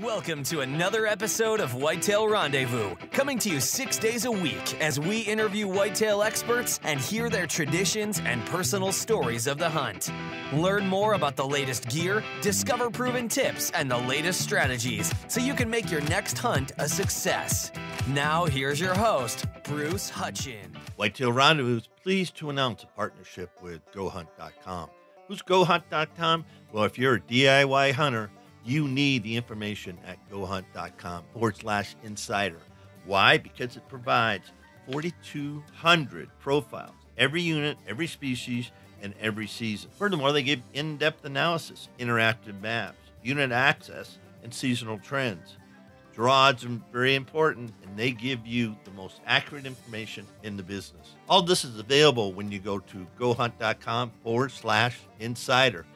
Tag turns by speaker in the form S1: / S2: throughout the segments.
S1: Welcome to another episode of Whitetail Rendezvous, coming to you six days a week as we interview whitetail experts and hear their traditions and personal stories of the hunt. Learn more about the latest gear, discover proven tips, and the latest strategies so you can make your next hunt a success. Now, here's your host, Bruce Hutcheon.
S2: Whitetail Rendezvous is pleased to announce a partnership with GoHunt.com. Who's GoHunt.com? Well, if you're a DIY hunter, you need the information at gohunt.com forward slash insider. Why? Because it provides 4,200 profiles, every unit, every species, and every season. Furthermore, they give in depth analysis, interactive maps, unit access, and seasonal trends. Draws are very important, and they give you the most accurate information in the business. All this is available when you go to gohunt.com forward slash insider.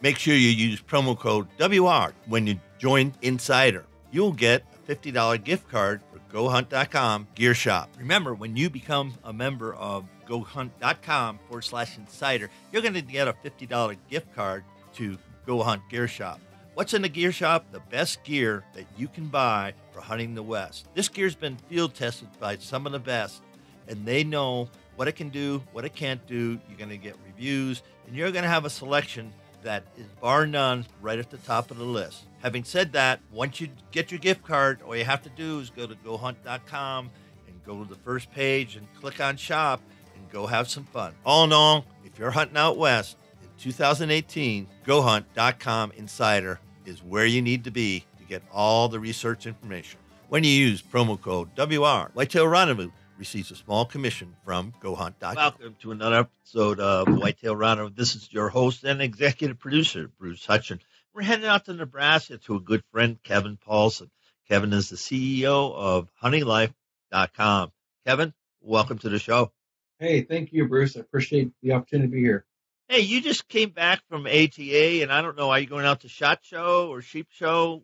S2: Make sure you use promo code WR when you join Insider. You'll get a $50 gift card for GoHunt.com Gear Shop. Remember, when you become a member of GoHunt.com forward slash Insider, you're going to get a $50 gift card to Go Hunt Gear Shop. What's in the gear shop? The best gear that you can buy for hunting the West. This gear's been field tested by some of the best, and they know what it can do, what it can't do. You're going to get reviews, and you're going to have a selection that is bar none right at the top of the list. Having said that, once you get your gift card, all you have to do is go to gohunt.com and go to the first page and click on shop and go have some fun. All in all, if you're hunting out west in 2018, gohunt.com insider is where you need to be to get all the research information. When you use promo code WR, Whitetail Rendezvous receives a small commission from GoHunt.com. Welcome to another episode of Whitetail Rendezvous. This is your host and executive producer, Bruce Hutcheon. We're heading out to Nebraska to a good friend, Kevin Paulson. Kevin is the CEO of huntinglife.com. Kevin, welcome to the show.
S3: Hey, thank you, Bruce. I appreciate the opportunity to be here.
S2: Hey, you just came back from ATA, and I don't know, are you going out to SHOT Show or Sheep Show?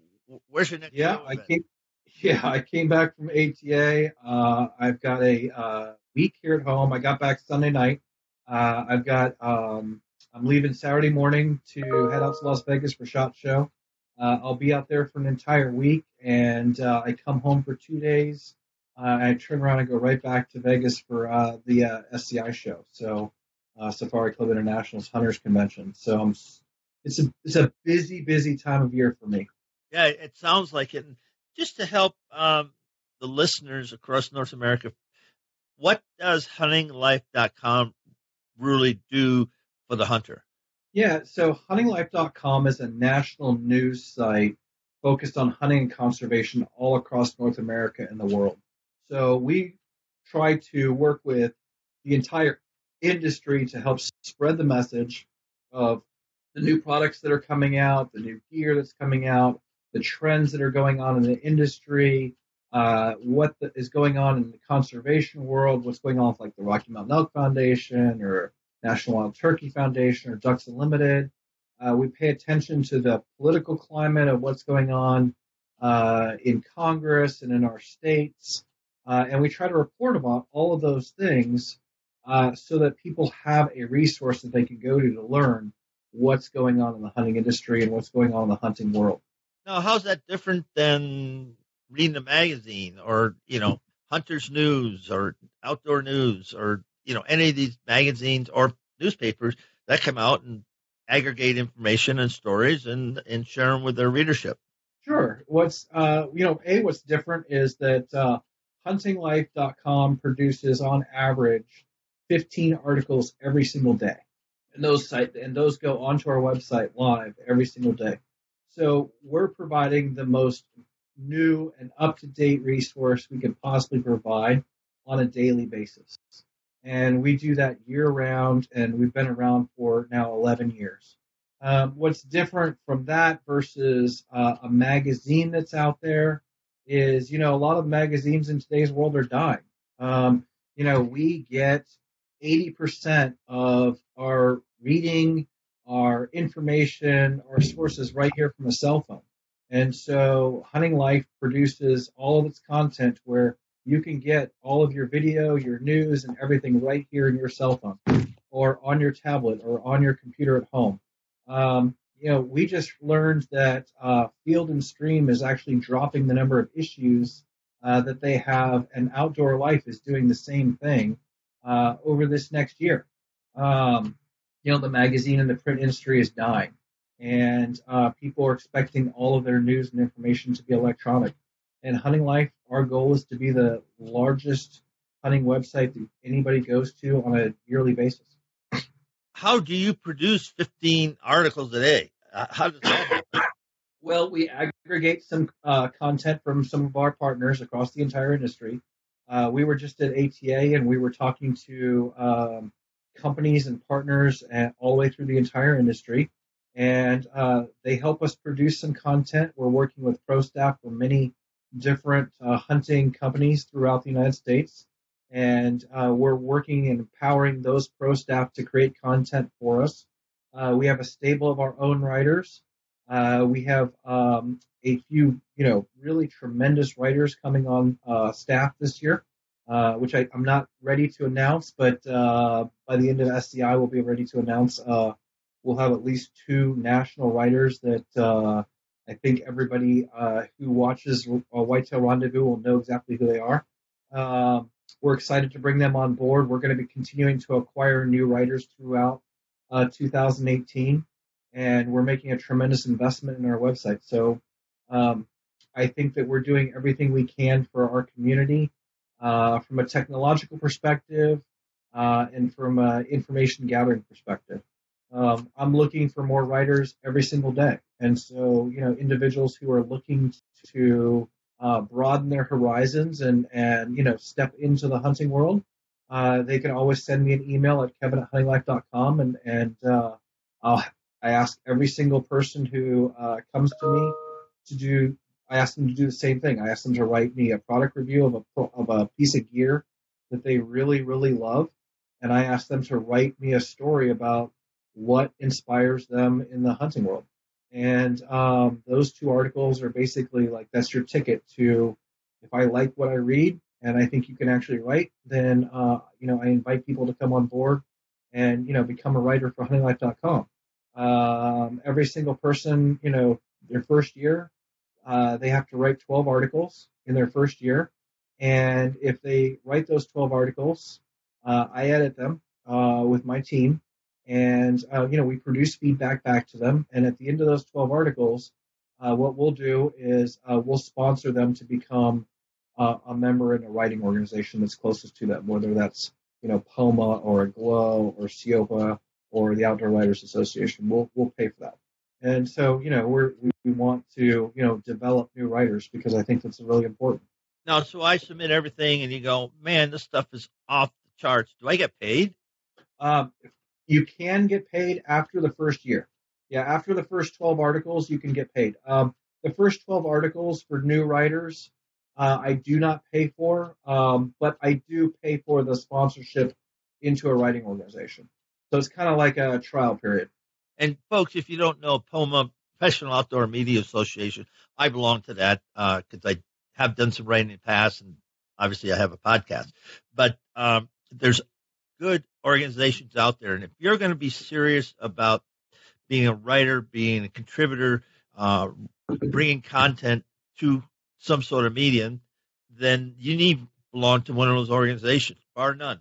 S2: Where's your next
S3: yeah, I came, yeah, I came back from ATA. Uh, I've got a uh, week here at home. I got back Sunday night. Uh, I've got um, I'm leaving Saturday morning to head out to Las Vegas for Shot Show. Uh, I'll be out there for an entire week, and uh, I come home for two days. Uh, I turn around and go right back to Vegas for the SCI show. So Safari Club International's Hunters Convention. So I'm, it's a it's a busy busy time of year for me.
S2: Yeah, it sounds like it just to help um, the listeners across North America, what does huntinglife.com really do for the hunter?
S3: Yeah, so huntinglife.com is a national news site focused on hunting and conservation all across North America and the world. So we try to work with the entire industry to help spread the message of the new products that are coming out, the new gear that's coming out, the trends that are going on in the industry, uh, what the, is going on in the conservation world, what's going on with like the Rocky Mountain Elk Foundation or National Wild Turkey Foundation or Ducks Unlimited. Uh, we pay attention to the political climate of what's going on uh, in Congress and in our states. Uh, and we try to report about all of those things uh, so that people have a resource that they can go to to learn what's going on in the hunting industry and what's going on in the hunting world.
S2: Now, how's that different than reading a magazine or, you know, Hunter's News or Outdoor News or, you know, any of these magazines or newspapers that come out and aggregate information and stories and, and share them with their readership?
S3: Sure. What's, uh, you know, A, what's different is that uh, huntinglife.com produces on average 15 articles every single day. And those site and those go onto our website live every single day. So we're providing the most new and up to date resource we can possibly provide on a daily basis. And we do that year round, and we've been around for now 11 years. Um, what's different from that versus uh, a magazine that's out there is, you know, a lot of magazines in today's world are dying. Um, you know, we get 80% of our reading our information, our sources right here from a cell phone. And so Hunting Life produces all of its content where you can get all of your video, your news, and everything right here in your cell phone or on your tablet or on your computer at home. Um, you know, we just learned that uh, Field and Stream is actually dropping the number of issues uh, that they have, and Outdoor Life is doing the same thing uh, over this next year. Um, you know, the magazine and the print industry is dying, and uh, people are expecting all of their news and information to be electronic. And Hunting Life, our goal is to be the largest hunting website that anybody goes to on a yearly basis.
S2: How do you produce 15 articles a day? Uh, how does that happen?
S3: Well, we aggregate some uh, content from some of our partners across the entire industry. Uh, we were just at ATA and we were talking to um, companies and partners and all the way through the entire industry. And uh, they help us produce some content. We're working with pro staff from many different uh, hunting companies throughout the United States. And uh, we're working and empowering those pro staff to create content for us. Uh, we have a stable of our own writers. Uh, we have um, a few, you know, really tremendous writers coming on uh, staff this year, uh, which I, am not ready to announce, but uh, by the end of SCI, we'll be ready to announce. Uh, we'll have at least two national writers that I think everybody who watches Whitetail Rendezvous will know exactly who they are. Um, we're excited to bring them on board. We're going to be continuing to acquire new writers throughout uh, 2018, and we're making a tremendous investment in our website. So um, I think that we're doing everything we can for our community uh, from a technological perspective uh, and from an information gathering perspective. Um, I'm looking for more writers every single day, and so you know individuals who are looking to uh, broaden their horizons and and you know step into the hunting world uh, they can always send me an email at kevin at and, and uh, i ask every single person who uh, comes to me to do, I ask them to do the same thing. I ask them to write me a product review of a, of a piece of gear that they really, really love. And I ask them to write me a story about what inspires them in the hunting world. And um, those two articles are basically like that's your ticket to if I like what I read, and I think you can actually write, then uh, you know I invite people to come on board and you know become a writer for huntinglife.com. Um, every single person, you know, their first year, uh, they have to write 12 articles in their first year, and if they write those 12 articles, uh, I edit them uh, with my team, and uh, you know we produce feedback back to them. And at the end of those 12 articles, what we'll do is we'll sponsor them to become a member in a writing organization that's closest to them, whether that's you know POMA or Aglow or SEOPA or the Outdoor Writers Association. We'll we'll pay for that. And so you know we're, we want to you know develop new writers because I think that's really important.
S2: Now, so I submit everything, and you go, man, this stuff is off the charts. Do I get paid?
S3: Um, you can get paid after the first year. Yeah, after the first 12 articles, you can get paid. Um, the first 12 articles for new writers uh, I do not pay for, um, but I do pay for the sponsorship into a writing organization. So it's kind of like a trial period.
S2: And folks, if you don't know POMA, Professional Outdoor Media Association, I belong to that because uh, I have done some writing in the past, and obviously I have a podcast. But um, there's good organizations out there, and if you're going to be serious about being a writer, being a contributor, uh, bringing content to some sort of medium, then you need to belong to one of those organizations, bar none.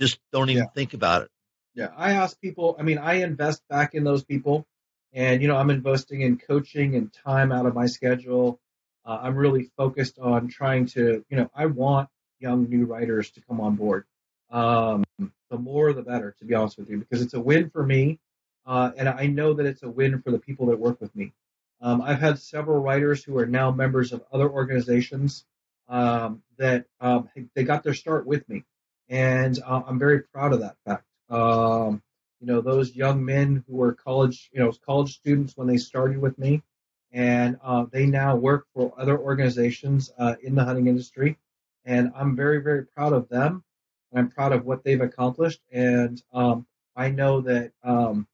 S2: Just don't even yeah. think about it.
S3: Yeah, I ask people. I mean, I invest back in those people, and you know, I'm investing in coaching and time out of my schedule. Uh, I'm really focused on trying to, you know, I want young new writers to come on board. Um, the more, the better, to be honest with you, because it's a win for me, uh, and I know that it's a win for the people that work with me. Um, I've had several writers who are now members of other organizations um, that um, they got their start with me, and uh, I'm very proud of that fact. Um, you know, those young men who were college, you know, college students when they started with me, and uh, they now work for other organizations uh, in the hunting industry, and I'm very, very proud of them, and I'm proud of what they've accomplished, and um, I know that um,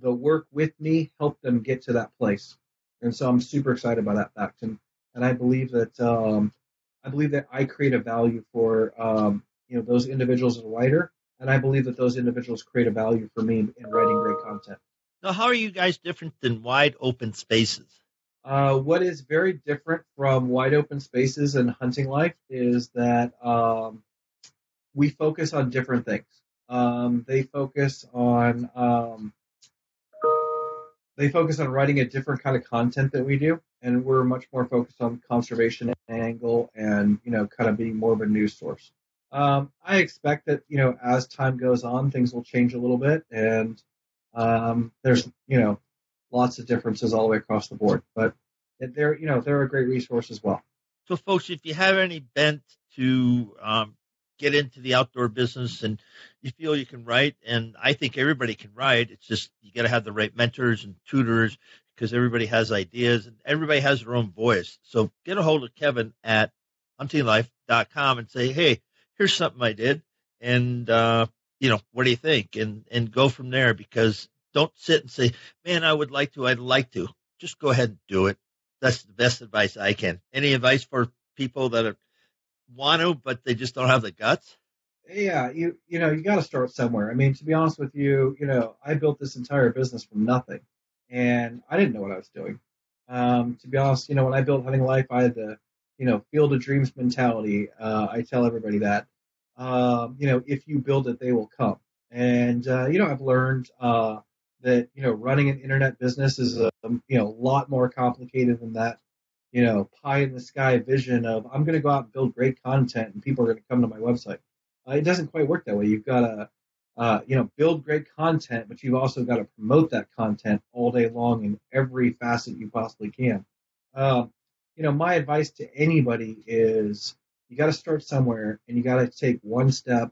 S3: the work with me helped them get to that place. And so I'm super excited about that fact. And, and I believe that, um, I believe that I create a value for, um, you know, those individuals as a writer. And I believe that those individuals create a value for me in writing great content.
S2: Now, how are you guys different than wide open spaces?
S3: Uh, what is very different from wide open spaces and hunting life is that um, we focus on different things. Um, they focus on um, they focus on writing a different kind of content that we do, and we're much more focused on conservation angle and you know kind of being more of a news source. Um, I expect that you know as time goes on, things will change a little bit, and um, there's you know lots of differences all the way across the board, but they're you know they're a great resource as well.
S2: So, folks, if you have any bent to um, get into the outdoor business and you feel you can write, and I think everybody can write, it's just you got to have the right mentors and tutors because everybody has ideas and everybody has their own voice. So, get a hold of Kevin at huntinglife.com and say, hey, here's something I did, and uh, you know, what do you think? And and go from there because don't sit and say, man, I would like to, I'd like to. Just go ahead and do it. That's the best advice I can. Any advice for people that are, want to, but they just don't have the guts?
S3: Yeah, you you know you got to start somewhere. I mean, to be honest with you, you know, I built this entire business from nothing, and I didn't know what I was doing. Um, to be honest, you know, when I built Hunting Life, I had the you know field of dreams mentality. Uh, I tell everybody that um, you know if you build it, they will come. And uh, you know, I've learned uh, that you know running an internet business is a you know a lot more complicated than that you know pie in the sky vision of I'm going to go out and build great content and people are going to come to my website. Uh, it doesn't quite work that way. You've got to uh, you know build great content, but you've also got to promote that content all day long in every facet you possibly can. Um, you know, my advice to anybody is you got to start somewhere and you got to take one step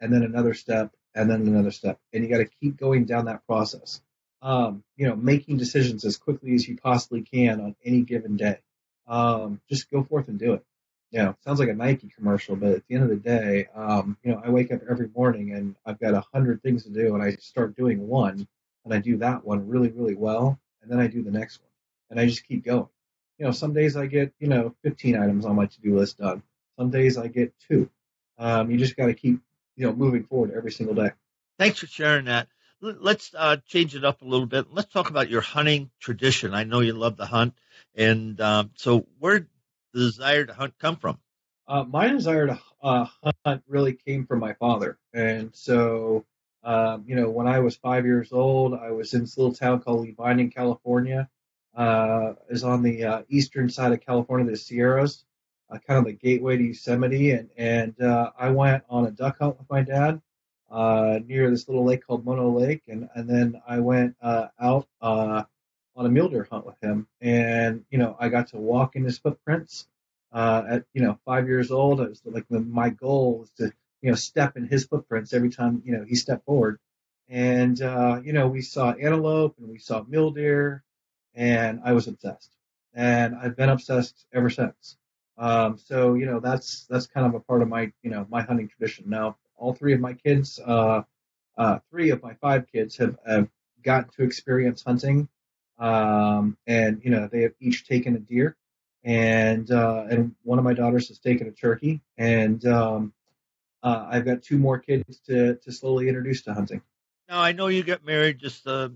S3: and then another step and then another step. And you got to keep going down that process. Um, you know, making decisions as quickly as you possibly can on any given day. Um, just go forth and do it. You know, sounds like a Nike commercial, but at the end of the day, um, you know, I wake up every morning and I've got a hundred things to do, and I start doing one, and I do that one really, really well, and then I do the next one, and I just keep going. You know, some days I get you know 15 items on my to-do list done. Some days I get two. Um, you just got to keep you know moving forward every single day.
S2: Thanks for sharing that. Let's uh, change it up a little bit. Let's talk about your hunting tradition. I know you love to hunt, and um, so where did the desire to hunt come from?
S3: Uh, my desire to uh, hunt really came from my father, and so um, you know when I was five years old, I was in this little town called Lee in California. Uh, is on the uh, eastern side of California, the Sierras uh, kind of the gateway to Yosemite, and and uh, I went on a duck hunt with my dad uh, near this little lake called Mono Lake, and and then I went uh, out uh, on a mule deer hunt with him, and you know I got to walk in his footprints. Uh, at you know five years old, it was like my goal was to you know step in his footprints every time you know he stepped forward, and uh, you know we saw antelope and we saw mule deer, and I was obsessed, and I've been obsessed ever since. Um, so you know that's that's kind of a part of my you know my hunting tradition. Now all three of my kids, uh, uh, three of my five kids have, have gotten to experience hunting, um, and you know they have each taken a deer, and uh, and one of my daughters has taken a turkey, and um, uh, I've got two more kids to to slowly introduce to hunting.
S2: Now I know you got married just uh,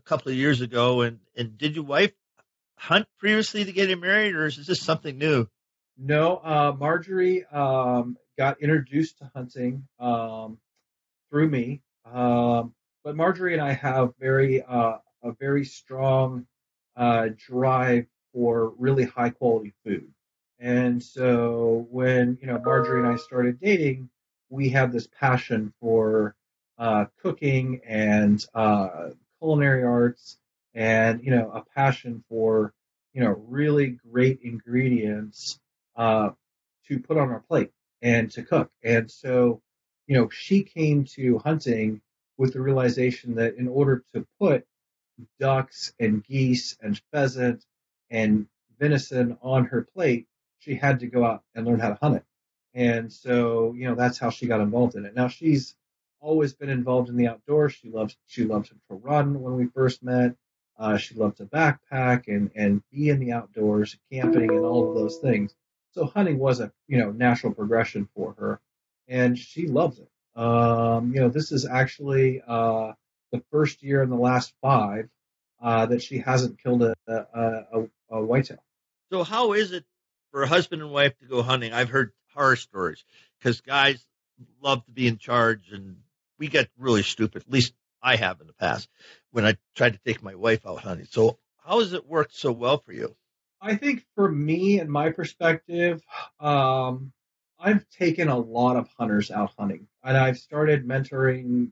S2: a couple of years ago, and and did your wife hunt previously to get you married, or is this something new?
S3: No, uh, Marjorie um, got introduced to hunting um, through me, um, but Marjorie and I have very uh, a very strong uh, drive for really high quality food. And so when you know Marjorie and I started dating, we had this passion for uh, cooking and uh, culinary arts, and you know a passion for you know really great ingredients uh, to put on our plate and to cook. And so, you know, she came to hunting with the realization that in order to put ducks and geese and pheasant and venison on her plate, she had to go out and learn how to hunt it. And so, you know, that's how she got involved in it. Now she's always been involved in the outdoors. She loves she loved to run when we first met. Uh, she loved to backpack and and be in the outdoors, camping and all of those things. So hunting was a you know natural progression for her, and she loves it. Um, you know, this is actually uh, the first year in the last five uh, that she hasn't killed a, a, a, a whitetail.
S2: So how is it for a husband and wife to go hunting? I've heard horror stories because guys love to be in charge, and we get really stupid. At least I have in the past when I tried to take my wife out hunting. So how has it worked so well for you?
S3: I think for me and my perspective, um, I've taken a lot of hunters out hunting, and I've started mentoring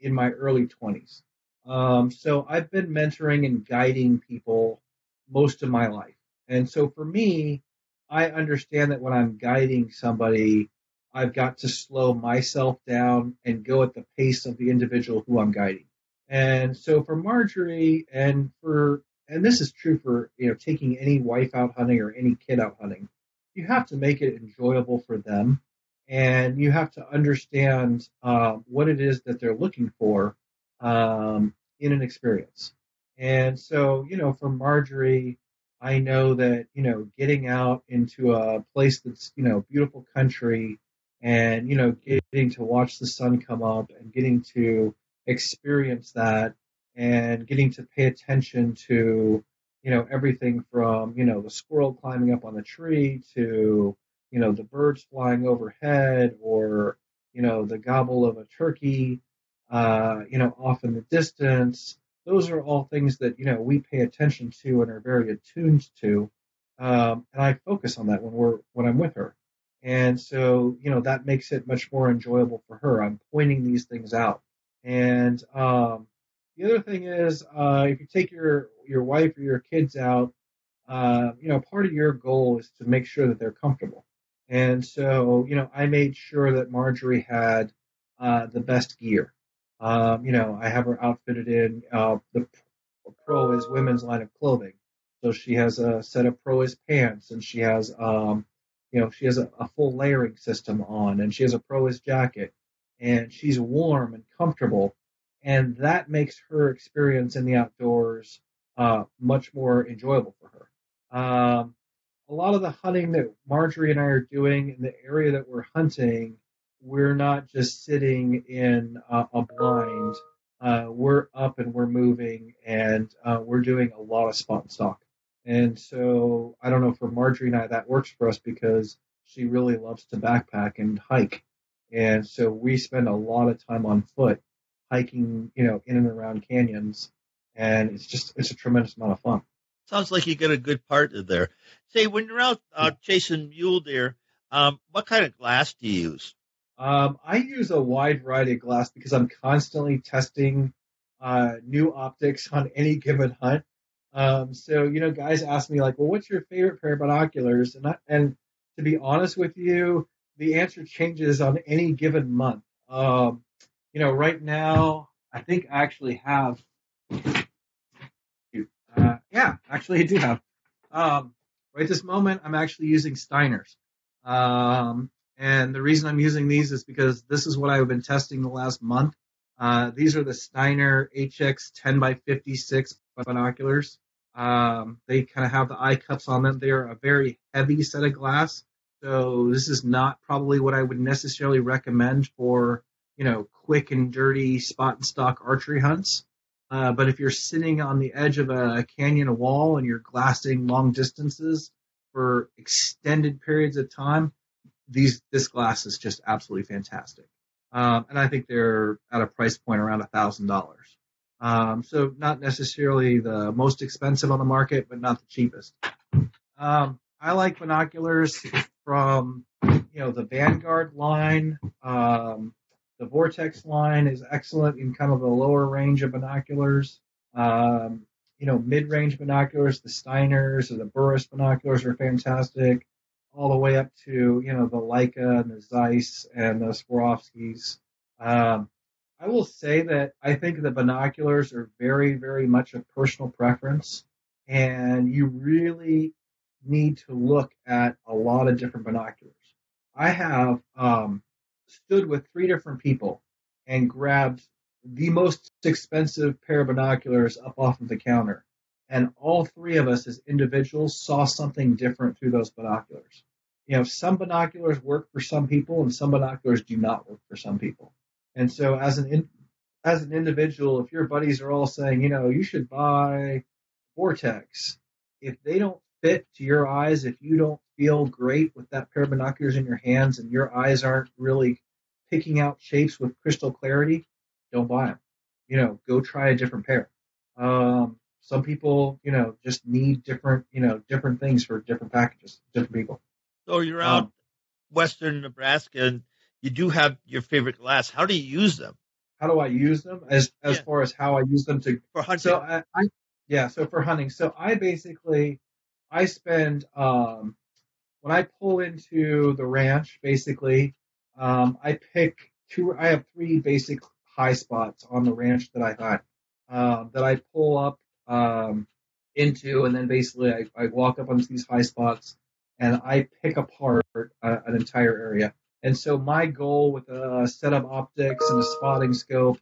S3: in my early 20s. Um, so I've been mentoring and guiding people most of my life. And so for me, I understand that when I'm guiding somebody, I've got to slow myself down and go at the pace of the individual who I'm guiding. And so for Marjorie and for and this is true for you know taking any wife out hunting or any kid out hunting you have to make it enjoyable for them and you have to understand uh, what it is that they're looking for um, in an experience and so you know for marjorie i know that you know getting out into a place that's you know beautiful country and you know getting to watch the sun come up and getting to experience that and getting to pay attention to you know everything from you know the squirrel climbing up on the tree to you know the birds flying overhead or you know the gobble of a turkey uh, you know off in the distance. Those are all things that you know we pay attention to and are very attuned to um, and i focus on that when we're when i'm with her and so you know that makes it much more enjoyable for her i'm pointing these things out and um, the other thing is, uh, if you take your your wife or your kids out, uh, you know, part of your goal is to make sure that they're comfortable. And so, you know, I made sure that Marjorie had uh, the best gear. Um, you know, I have her outfitted in uh, the Prois women's line of clothing. So she has a set of Prois pants, and she has, um, you know, she has a, a full layering system on, and she has a Prois jacket, and she's warm and comfortable and that makes her experience in the outdoors uh, much more enjoyable for her. Um, a lot of the hunting that Marjorie and I are doing in the area that we're hunting, we're not just sitting in a blind. Uh, we're up and we're moving, and uh, we're doing a lot of spot and stalk. And so I don't know for Marjorie and I that works for us because she really loves to backpack and hike, and so we spend a lot of time on foot hiking, you know, in and around canyons, and it's just it's a tremendous amount of fun.
S2: Sounds like you get a good partner there. Say, when you're out uh, chasing mule deer, um, what kind of glass do you use?
S3: Um, I use a wide variety of glass because I'm constantly testing uh, new optics on any given hunt. Um, so you know, guys ask me like, "Well, what's your favorite pair of binoculars?" And I, and to be honest with you, the answer changes on any given month. Um, you know, right now, I think I actually have. Uh, yeah, actually, I do have. Um, right this moment, I'm actually using Steiners. Um, and the reason I'm using these is because this is what I've been testing the last month. Uh, these are the Steiner HX 10 by 56 binoculars. Um, they kind of have the eye cups on them. They're a very heavy set of glass. So this is not probably what I would necessarily recommend for you know, quick and dirty spot and stock archery hunts. Uh, but if you're sitting on the edge of a canyon, a wall, and you're glassing long distances for extended periods of time, these this glass is just absolutely fantastic. Um, and I think they're at a price point around a thousand dollars. Um, so not necessarily the most expensive on the market, but not the cheapest. Um, I like binoculars from you know the Vanguard line. Um, the Vortex line is excellent in kind of the lower range of binoculars. Um, you know, mid-range binoculars, the Steiners or the Burris binoculars are fantastic, all the way up to you know the Leica and the Zeiss and the Swarovskis. Um, I will say that I think the binoculars are very, very much a personal preference, and you really need to look at a lot of different binoculars. I have um, stood with three different people and grabbed the most expensive pair of binoculars up off of the counter. And all three of us as individuals saw something different through those binoculars. You know, some binoculars work for some people and some binoculars do not work for some people. And so as an in, as an individual, if your buddies are all saying, you know, you should buy Vortex, if they don't fit to your eyes, if you don't feel great with that pair of binoculars in your hands and your eyes aren't really picking out shapes with crystal clarity, don't buy them. You know, go try a different pair. Um, some people, you know, just need different, you know, different things for different packages, different people.
S2: So you're out um, western Nebraska and you do have your favorite glass. How do you use them?
S3: How do I use them? As as yeah. far as how I use them to
S2: for hunting.
S3: So I, I yeah, so for hunting. So I basically I spend um when I pull into the ranch, basically, um, I pick two I have three basic high spots on the ranch that I hunt. Um, that I pull up um, into, and then basically I, I walk up onto these high spots and I pick apart uh, an entire area. And so my goal with a set of optics and a spotting scope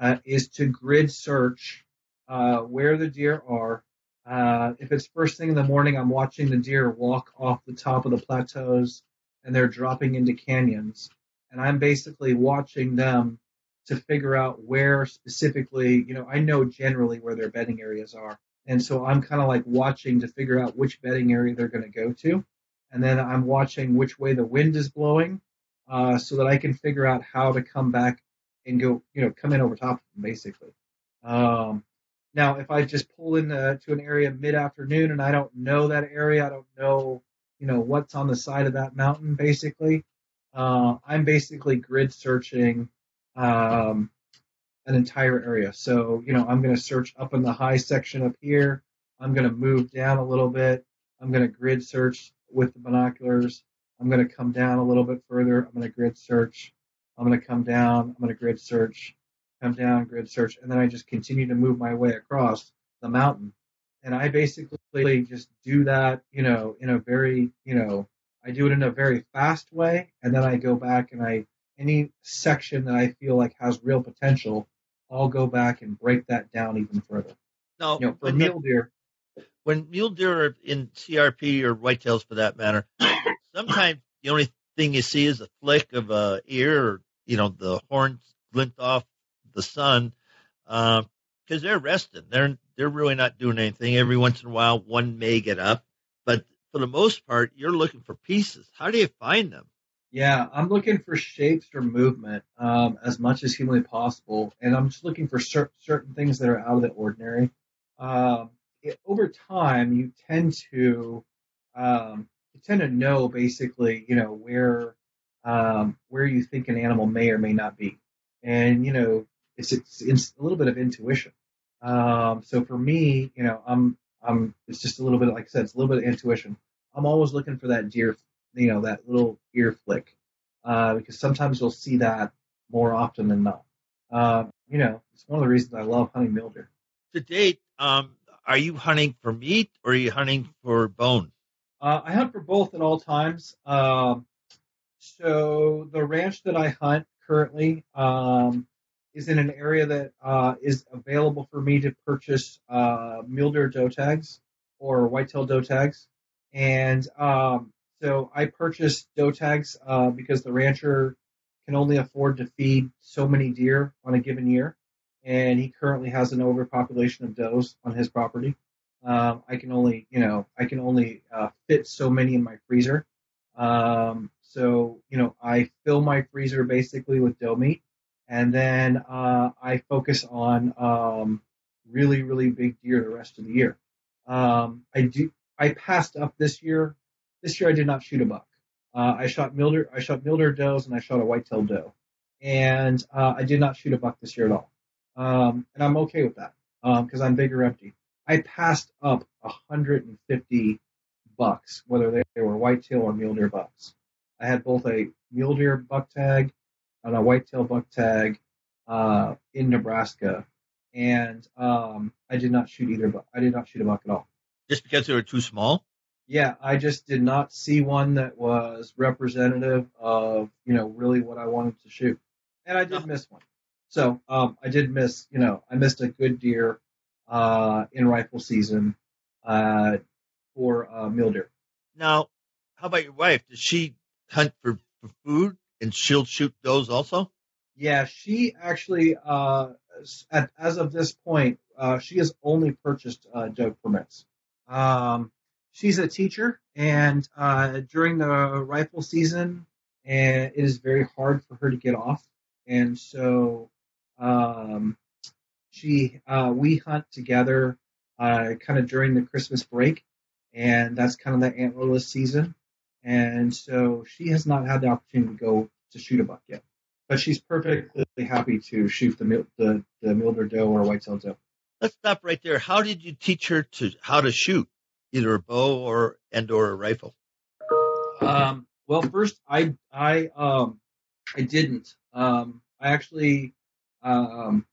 S3: uh, is to grid search uh, where the deer are. Uh, if it's first thing in the morning, I'm watching the deer walk off the top of the plateaus and they're dropping into canyons. And I'm basically watching them to figure out where specifically, you know, I know generally where their bedding areas are. And so I'm kind of like watching to figure out which bedding area they're going to go to. And then I'm watching which way the wind is blowing uh, so that I can figure out how to come back and go, you know, come in over top of them, basically. Um, now, if I just pull into to an area mid afternoon and I don't know that area, I don't know, you know, what's on the side of that mountain, basically, uh, I'm basically grid searching um, an entire area. So, you know, I'm going to search up in the high section up here. I'm going to move down a little bit. I'm going to grid search with the binoculars. I'm going to come down a little bit further. I'm going to grid search. I'm going to come down. I'm going to grid search, come down, grid search, and then I just continue to move my way across the mountain. And I basically just do that, you know, in a very, you know, I do it in a very fast way, and then I go back and I any section that I feel like has real potential, I'll go back and break that down even further.
S2: No,
S3: you know, for mule deer,
S2: when mule deer are in CRP or whitetails for that matter, sometimes the only thing you see is a flick of a ear or you know the horns glint off the sun because uh, they're resting. They're they're really not doing anything. Every once in a while, one may get up, but for the most part, you're looking for pieces. How do you find them?
S3: Yeah, I'm looking for shapes or movement um, as much as humanly possible, and I'm just looking for cer- certain things that are out of the ordinary. Um, it, over time, you tend to um, you tend to know basically, you know, where um, where you think an animal may or may not be, and you know, it's it's, it's a little bit of intuition. Um, so for me, you know, I'm I'm it's just a little bit like I said, it's a little bit of intuition. I'm always looking for that deer you know that little ear flick uh, because sometimes you'll see that more often than not. Uh, you know, it's one of the reasons I love hunting mule deer.
S2: To date, um, are you hunting for meat or are you hunting for bone?
S3: Uh, I hunt for both at all times. Um, so the ranch that I hunt currently um, is in an area that uh, is available for me to purchase uh, mule deer doe tags or whitetail doe tags, and um, so I purchased doe tags uh, because the rancher can only afford to feed so many deer on a given year, and he currently has an overpopulation of does on his property. Um, I can only, you know, I can only uh, fit so many in my freezer. Um, so, you know, I fill my freezer basically with doe meat, and then uh, I focus on um, really, really big deer the rest of the year. Um, I do. I passed up this year this year I did not shoot a buck. Uh, I shot mule deer, I shot mule deer does, and I shot a white-tailed doe, and uh, I did not shoot a buck this year at all. Um, and I'm okay with that because um, I'm big or empty. I passed up 150 bucks, whether they, they were whitetail or mule deer bucks. I had both a mule deer buck tag and a whitetail buck tag uh, in Nebraska, and um, I did not shoot either. But I did not shoot a buck at all.
S2: Just because they were too small
S3: yeah, I just did not see one that was representative of, you know, really what I wanted to shoot. And I did miss one. So um, I did miss, you know, I missed a good deer uh, in rifle season uh, for uh, mule deer.
S2: Now, how about your wife? Does she hunt for, for food and she'll shoot those also?
S3: Yeah, she actually, uh, at, as of this point, uh, she has only purchased uh, dog permits. Um, she's a teacher, and uh, during the rifle season, and it is very hard for her to get off. And so, um, she uh, we hunt together, uh, kind of during the Christmas break, and that's kind of the antlerless season. And so, she has not had the opportunity to go to shoot a buck yet, but she's perfectly happy to shoot the the, the mule deer doe or white tailed doe.
S2: Let's stop right there. How did you teach her to how to shoot, either a bow or and or a rifle?
S3: Um, well, first I I um I didn't. Um, I actually um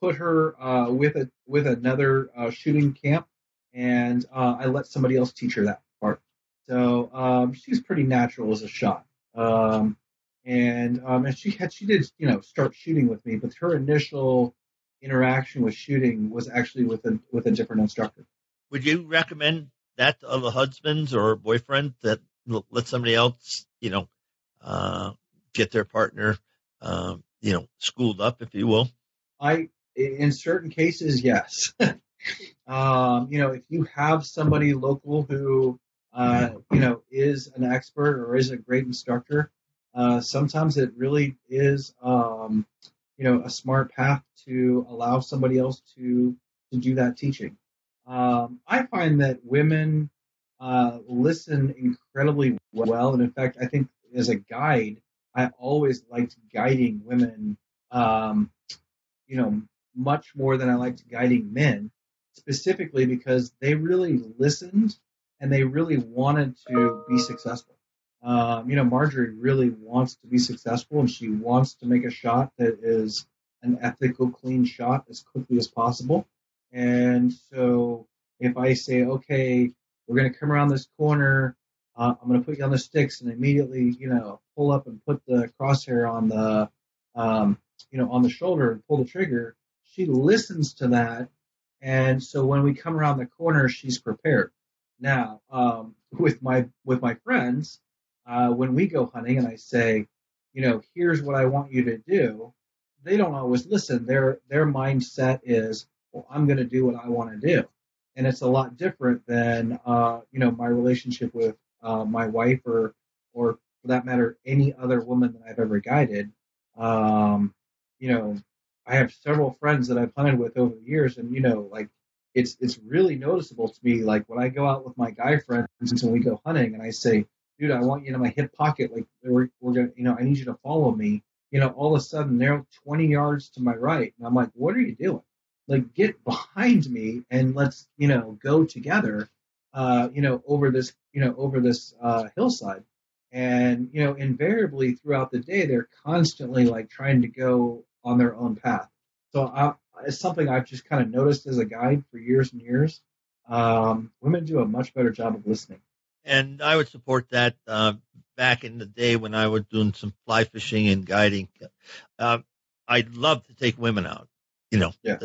S3: put her uh, with a with another uh, shooting camp, and uh, I let somebody else teach her that part. So um, she's pretty natural as a shot. Um, and um, and she had she did you know start shooting with me, but her initial interaction with shooting was actually with a with a different instructor.
S2: Would you recommend that to other husbands or boyfriends that let somebody else, you know, uh, get their partner, um, you know, schooled up, if you will?
S3: I, in certain cases, yes. um, you know, if you have somebody local who, uh, you know, is an expert or is a great instructor, uh, sometimes it really is, um, you know, a smart path to allow somebody else to to do that teaching. Um, I find that women uh, listen incredibly well, and in fact, I think as a guide, I always liked guiding women, um, you know, much more than I liked guiding men, specifically because they really listened and they really wanted to be successful. Um, you know, Marjorie really wants to be successful and she wants to make a shot that is an ethical, clean shot as quickly as possible. And so if I say, okay, we're going to come around this corner, uh, I'm going to put you on the sticks and immediately, you know, pull up and put the crosshair on the, um, you know, on the shoulder and pull the trigger. She listens to that. And so when we come around the corner, she's prepared. Now, um, with my, with my friends, uh, when we go hunting and I say, you know, here's what I want you to do, they don't always listen. Their their mindset is, well, I'm going to do what I want to do, and it's a lot different than uh, you know my relationship with uh, my wife or or for that matter any other woman that I've ever guided. Um, you know, I have several friends that I've hunted with over the years, and you know, like it's it's really noticeable to me. Like when I go out with my guy friends and we go hunting, and I say, dude, I want you in my hip pocket. Like we're, we're gonna, you know, I need you to follow me. You know, all of a sudden they're 20 yards to my right, and I'm like, what are you doing? Like get behind me and let's, you know, go together. Uh, you know, over this, you know, over this uh, hillside. And you know, invariably throughout the day, they're constantly like trying to go on their own path. So I, it's something I've just kind of noticed as a guide for years and years. Um, women do a much better job of listening
S2: and I would support that. Uh, back in the day when I was doing some fly fishing and guiding, uh, I'd love to take women out, you know,
S3: yeah.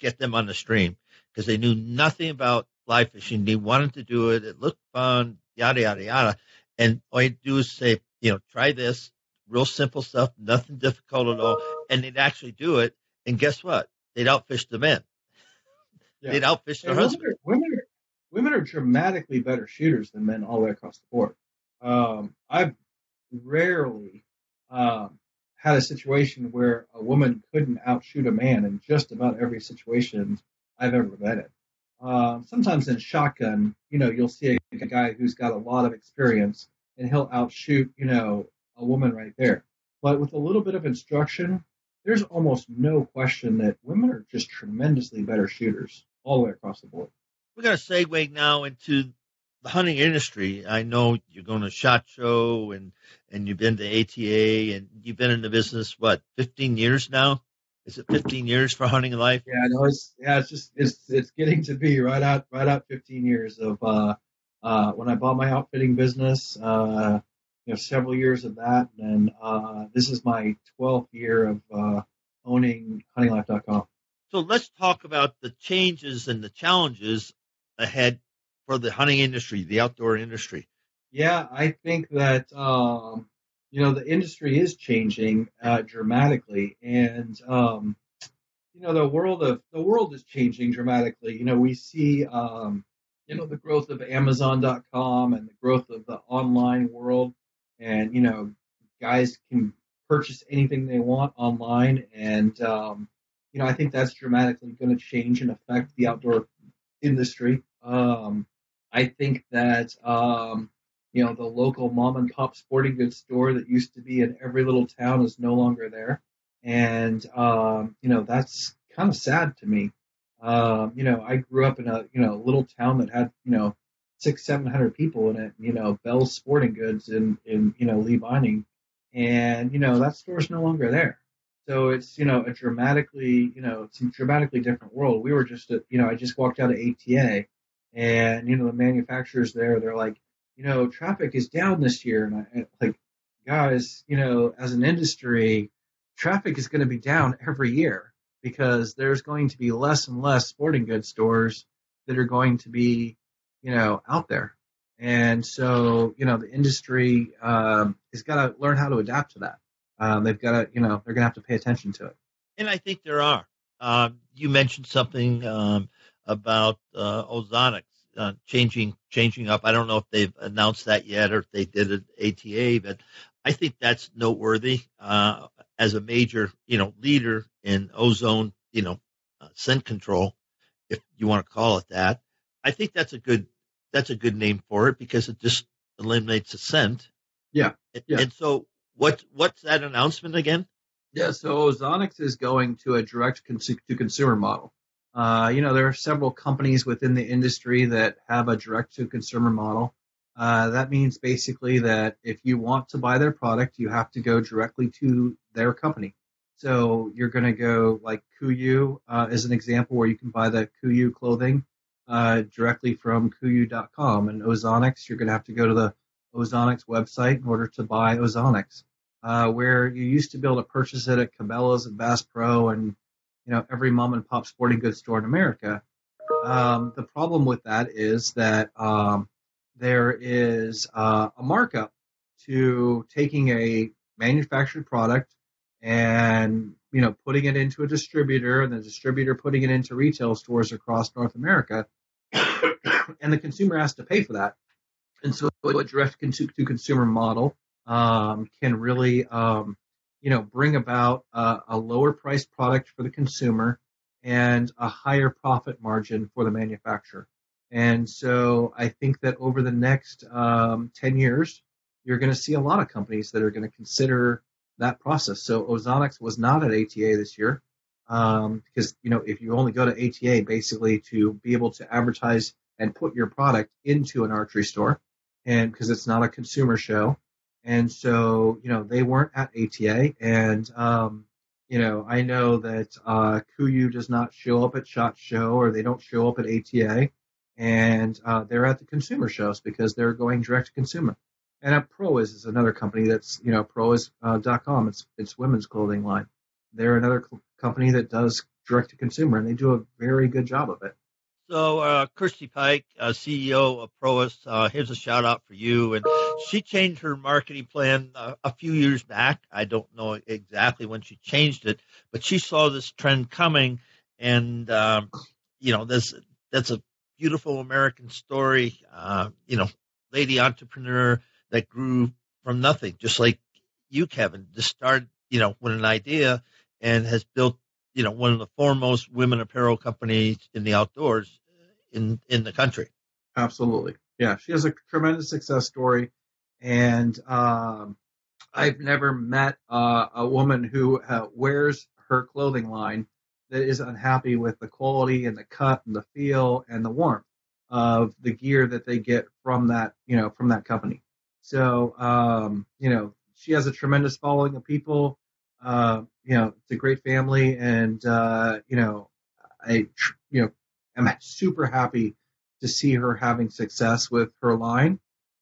S2: get them on the stream because they knew nothing about fly fishing. They wanted to do it. It looked fun, yada yada yada. And all you do is say, you know, try this, real simple stuff, nothing difficult at all, and they'd actually do it. And guess what? They'd outfish the men. Yeah. They'd outfish their husbands.
S3: Women are, women are dramatically better shooters than men all the way across the board. Um, I've rarely um, had a situation where a woman couldn't outshoot a man in just about every situation I've ever been in. Um, sometimes in shotgun, you know, you'll see a, a guy who's got a lot of experience and he'll outshoot, you know, a woman right there. But with a little bit of instruction, there's almost no question that women are just tremendously better shooters all the way across the board
S2: we're going to segue now into the hunting industry. I know you're going to Shot Show and and you've been to ATA and you've been in the business what 15 years now. Is it 15 years for hunting life?
S3: Yeah, no, it's yeah, it's just it's it's getting to be right out right out 15 years of uh, uh, when I bought my outfitting business. Uh, you know, several years of that, and uh, this is my 12th year of uh, owning huntinglife.com.
S2: So let's talk about the changes and the challenges ahead for the hunting industry, the outdoor industry?
S3: Yeah, I think that um, you know the industry is changing uh, dramatically, and um, you know the world of the world is changing dramatically. You know, we see um, you know the growth of Amazon.com and the growth of the online world, and you know guys can purchase anything they want online, and um, you know I think that's dramatically going to change and affect the outdoor industry. Um, I think that um, you know the local mom and pop sporting goods store that used to be in every little town is no longer there, and um, you know that's kind of sad to me. Um, you know, I grew up in a you know little town that had you know six seven hundred people in it. You know, Bell's Sporting Goods in in you know Lee Vining, and you know that store's no longer there. So it's you know a dramatically you know it's a dramatically different world. We were just at, you know I just walked out of ATA, and you know the manufacturers there they're like you know traffic is down this year, and I like guys you know as an industry traffic is going to be down every year because there's going to be less and less sporting goods stores that are going to be, you know, out there. And so, you know, the industry um, has got to learn how to adapt to that. Um, they've got to, you know, they're going to have to pay attention to it.
S2: And I think there are. Um, you mentioned something um, about uh, Ozonics uh, changing changing up. I don't know if they've announced that yet or if they did it ATA, but I think that's noteworthy uh, as a major, you know, leader in ozone, you know, uh, scent control, if you want to call it that. I think that's a good that's a good name for it because it just eliminates the scent.
S3: Yeah.
S2: yeah. And so what what's that announcement again?
S3: Yeah, so Ozonics is going to a direct to consumer model. Uh, you know, there are several companies within the industry that have a direct to consumer model. Uh, that means basically that if you want to buy their product, you have to go directly to their company. So you're going to go like Kuiu uh, is an example where you can buy the Kuiu clothing uh, directly from Kuiu.com. And Ozonics, you're going to have to go to the Ozonics website in order to buy Ozonics. Uh, where you used to be able to purchase it at Cabela's and Bass Pro and you know every mom and pop sporting goods store in America. Um, the problem with that is that um, there is uh, a markup to taking a manufactured product and you know putting it into a distributor and the distributor putting it into retail stores across North America and the consumer has to pay for that and so a direct to consumer model um, can really um, you know bring about a, a lower priced product for the consumer and a higher profit margin for the manufacturer and so I think that over the next um, 10 years, you're going to see a lot of companies that are going to consider that process. So Ozonics was not at ATA this year um, because, you know, if you only go to ATA basically to be able to advertise and put your product into an archery store and because it's not a consumer show. And so, you know, they weren't at ATA. And, um, you know, I know that uh, Kuiu does not show up at SHOT Show or they don't show up at ATA and uh, they're at the consumer shows because they're going direct to consumer. And at Prois is is another company that's you know Prois.com. Uh, it's it's women's clothing line. They're another cl- company that does direct to consumer, and they do a very good job of it.
S2: So, uh, Kirsty Pike, uh, CEO of Prois, uh, here's a shout out for you. And she changed her marketing plan uh, a few years back. I don't know exactly when she changed it, but she saw this trend coming, and um, you know, this that's a beautiful American story. Uh, you know, lady entrepreneur that grew from nothing, just like you, Kevin. Just started, you know, with an idea and has built, you know, one of the foremost women apparel companies in the outdoors in in the country.
S3: Absolutely, yeah. She has a tremendous success story, and um, I've never met uh, a woman who uh, wears her clothing line that is unhappy with the quality and the cut and the feel and the warmth of the gear that they get from that you know from that company. So um, you know she has a tremendous following of people. Uh, you know it's a great family, and uh, you know I you know am super happy to see her having success with her line.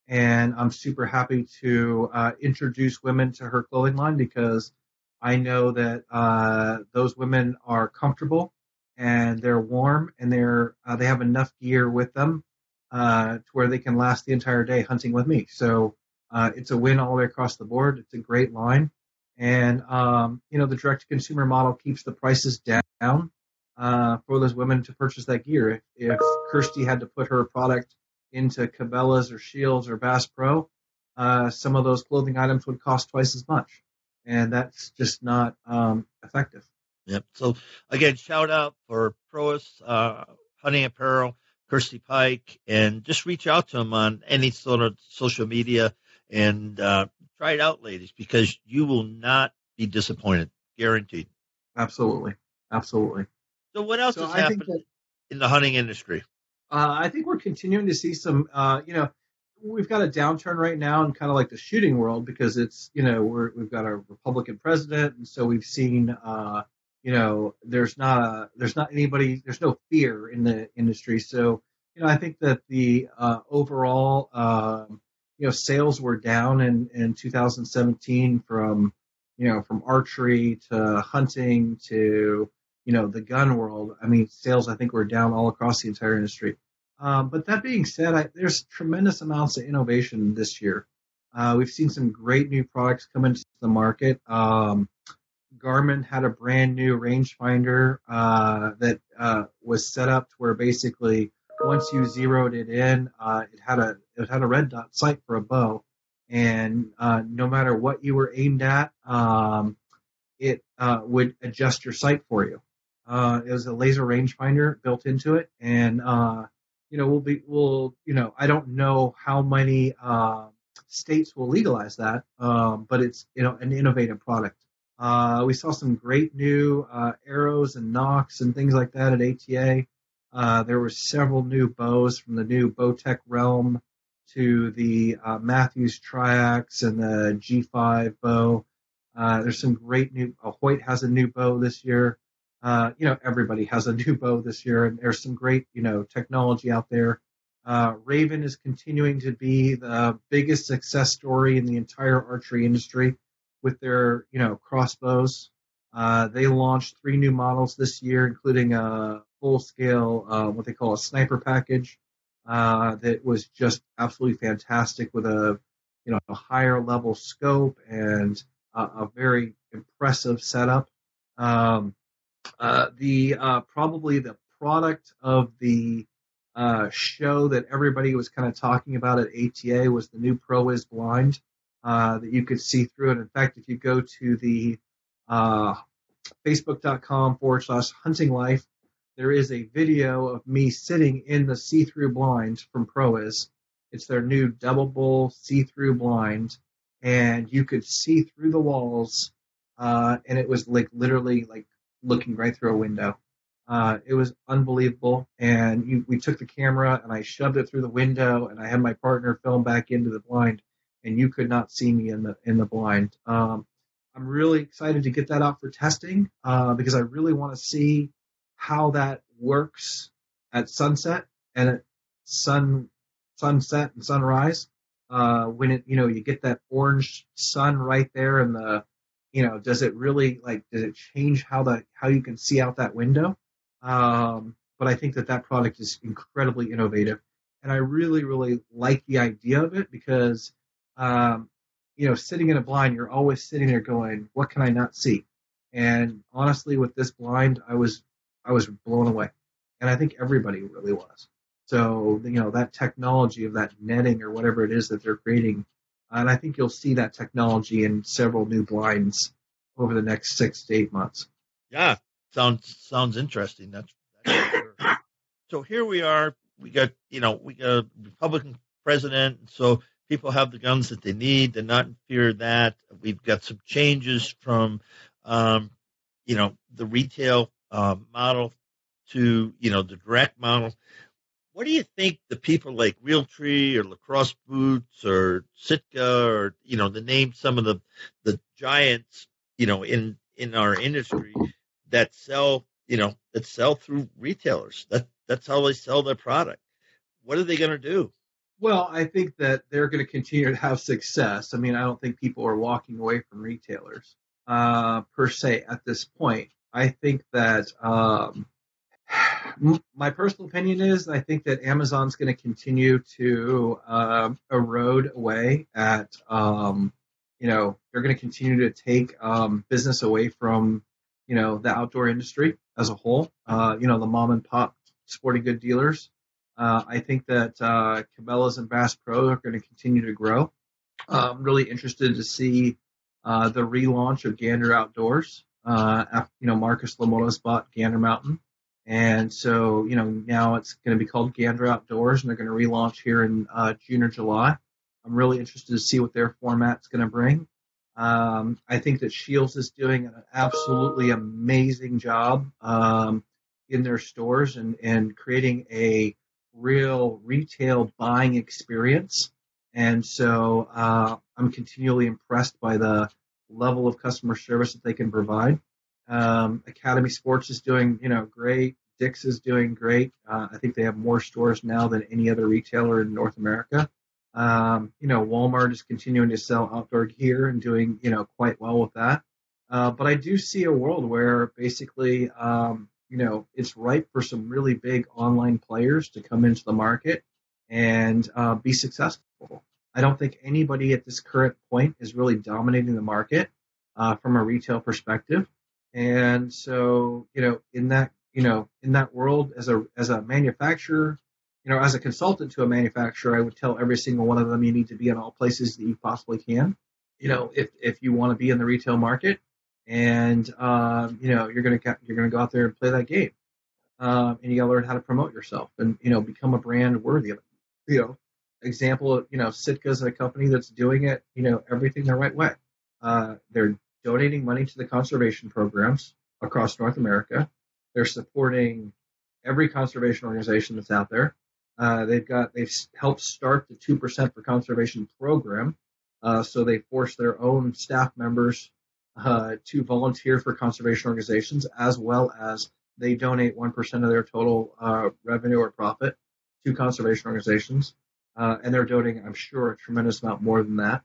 S3: And I'm super happy to uh, introduce women to her clothing line because I know that uh, those women are comfortable and they're warm and they're uh, they have enough gear with them uh, to where they can last the entire day hunting with me. So uh, it's a win all the way across the board. It's a great line, and um, you know the direct to consumer model keeps the prices down uh, for those women to purchase that gear. If, if Kirsty had to put her product into Cabela's or Shields or Bass Pro, uh, some of those clothing items would cost twice as much, and that's just not um, effective.
S2: Yep. So again, shout out for Prois uh, Hunting Apparel, Kirsty Pike, and just reach out to them on any sort of social media and uh, try it out, ladies, because you will not be disappointed, guaranteed.
S3: Absolutely, absolutely.
S2: So what else so has happened that, in the hunting industry?
S3: Uh, I think we're continuing to see some. Uh, you know, we've got a downturn right now in kind of like the shooting world because it's you know we're we've got a Republican president, and so we've seen. Uh, you know, there's not a, there's not anybody, there's no fear in the industry. So, you know, I think that the uh, overall, um, you know, sales were down in, in 2017 from, you know, from archery to hunting to, you know, the gun world. I mean, sales I think were down all across the entire industry. Um, but that being said, I, there's tremendous amounts of innovation this year. Uh, we've seen some great new products come into the market. Um, Garmin had a brand new rangefinder uh, that uh, was set up to where basically once you zeroed it in, uh, it had a it had a red dot sight for a bow, and uh, no matter what you were aimed at, um, it uh, would adjust your sight for you. Uh, it was a laser rangefinder built into it, and you know we'll be we'll you know I don't know how many states will legalize that, um, but it's you know an innovative product. Uh, we saw some great new uh, arrows and nocks and things like that at ATA. Uh, there were several new bows from the new Bowtech Realm to the uh, Mathews Triax and the G5 bow. Uh, there's some great new. Uh, Hoyt has a new bow this year. You know, everybody has a new bow this year, and there's some great, you know, technology out there. Ravin is continuing to be the biggest success story in the entire archery industry with their you know crossbows. Uh, they launched three new models this year, including a full scale uh, what they call a sniper package uh, that was just absolutely fantastic with a you know a higher level scope and a, a very impressive setup. Um, uh, the uh, probably the product of the uh, show that everybody was kind of talking about at ATA was the new Primos blind uh, that you could see through And In fact, if you go to the uh, facebook.com forward slash hunting life, there is a video of me sitting in the see-through blind from Primos. It's their new double bull see-through blind, and you could see through the walls, uh, and it was like literally like looking right through a window. Uh, it was unbelievable, and you, we took the camera and I shoved it through the window, and I had my partner film back into the blind, and you could not see me in the in the blind. Um, I'm really excited to get that out for testing uh, because I really want to see how that works at sunset and at sun sunset and sunrise. Uh, when it you know you get that orange sun right there in the you know does it really like does it change how the how you can see out that window? Um, but I think that that product is incredibly innovative, and I really really like the idea of it because um, you know, sitting in a blind, you're always sitting there going, "What can I not see?" And honestly, with this blind, I was I was blown away, and I think everybody really was. So you know, that technology of that netting or whatever it is that they're creating, and I think you'll see that technology in several new blinds over the next six to eight months.
S2: Yeah, sounds sounds interesting. That's, that's sure. so here we are. We got you know we got a Republican president, so people have the guns that they need. They're not in fear of that. We've got some changes from, um, you know, the retail uh, model to, you know, the direct model. What do you think the people like Realtree or Lacrosse Boots or Sitka or, you know, the name some of the, the giants, you know, in, in our industry that sell, you know, that sell through retailers. That, that's how they sell their product. What are they going to do?
S3: Well, I think that they're going to continue to have success. I mean, I don't think people are walking away from retailers uh, per se at this point. I think that um, my personal opinion is I think that Amazon's going to continue to uh, erode away at um, you know, they're going to continue to take um, business away from, you know, the outdoor industry as a whole. Uh, you know, the mom and pop sporting good dealers. Uh, I think that uh, Cabela's and Bass Pro are going to continue to grow. I'm really interested to see uh, the relaunch of Gander Outdoors. Uh, you know, Marcus Lemonis bought Gander Mountain. And so, you know, now it's going to be called Gander Outdoors, and they're going to relaunch here in uh, June or July. I'm really interested to see what their format's going to bring. Um, I think that Shields is doing an absolutely amazing job um, in their stores and, and creating a real retail buying experience. And so uh, I'm continually impressed by the level of customer service that they can provide. Um, Academy Sports is doing, you know, great. Dick's is doing great. Uh, I think they have more stores now than any other retailer in North America. Um, you know, Walmart is continuing to sell outdoor gear and doing, you know, quite well with that. Uh, but I do see a world where basically, um, you know, it's ripe for some really big online players to come into the market and uh, be successful. I don't think anybody at this current point is really dominating the market uh, from a retail perspective. And so, you know, in that, you know, in that world, as a as a manufacturer, you know, as a consultant to a manufacturer, I would tell every single one of them you need to be in all places that you possibly can. You know, if if you want to be in the retail market, and um, you know you're gonna you're gonna go out there and play that game, um, and you gotta learn how to promote yourself and you know become a brand worthy of it. You know, example, you know, Sitka is a company that's doing it, you know, everything the right way. Uh, they're donating money to the conservation programs across North America. They're supporting every conservation organization that's out there. Uh, they've got they've helped start the two percent for conservation program. Uh, so they force their own staff members uh, to volunteer for conservation organizations, as well as they donate 1% of their total uh, revenue or profit to conservation organizations. Uh, and they're donating, I'm sure, a tremendous amount more than that.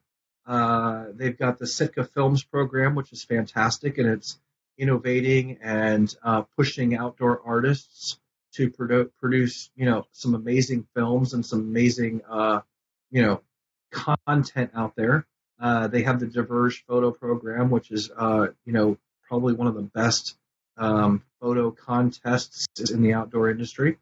S3: Uh, they've got the Sitka Films program, which is fantastic, and it's innovating and uh, pushing outdoor artists to produ- produce, you know, some amazing films and some amazing, uh, you know, content out there. Uh, they have the Diverge Photo Program, which is, uh, you know, probably one of the best um, photo contests in the outdoor industry.